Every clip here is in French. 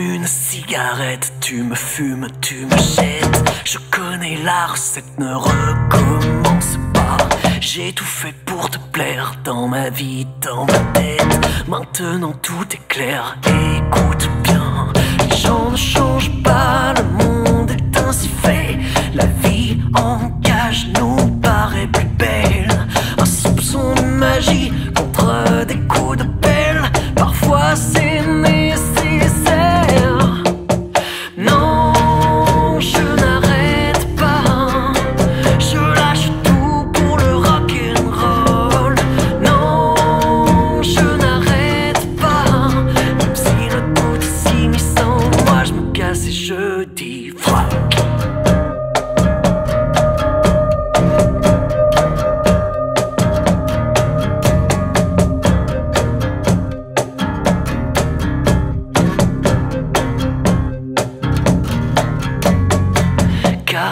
une cigarette, tu me fumes, tu me jettes. Je connais la recette, ne recommence pas. J'ai tout fait pour te plaire dans ma vie, dans ma tête. Maintenant tout est clair, écoute bien. Les gens ne changent pas, le monde est ainsi fait. La vie en cage nous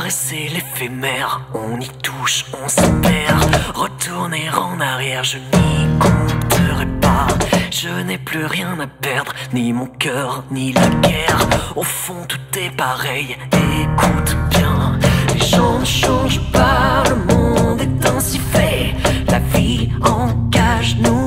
Caresser l'éphémère, on y touche, on se perd. Retourner en arrière, je n'y compterai pas. Je n'ai plus rien à perdre, ni mon cœur, ni la guerre. Au fond, tout est pareil, écoute bien. Les gens ne changent pas, le monde est ainsi fait. La vie en cage nous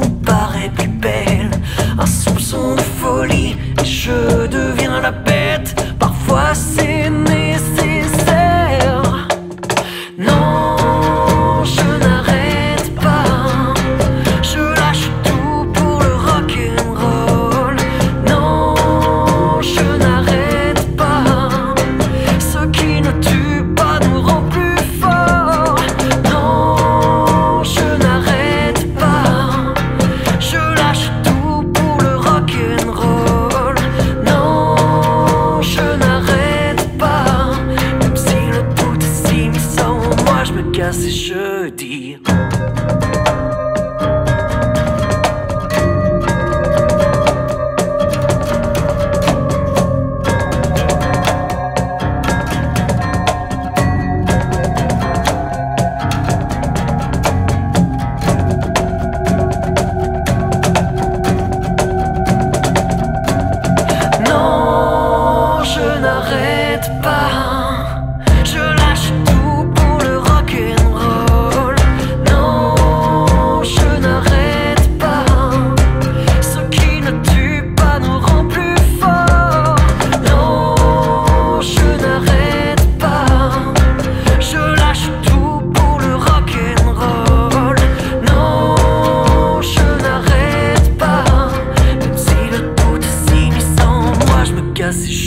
me casse et je dis.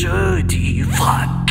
彻底反。